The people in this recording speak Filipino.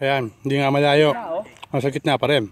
Ayan, hindi nga malayo. Oh. Nasa gitna pa rin.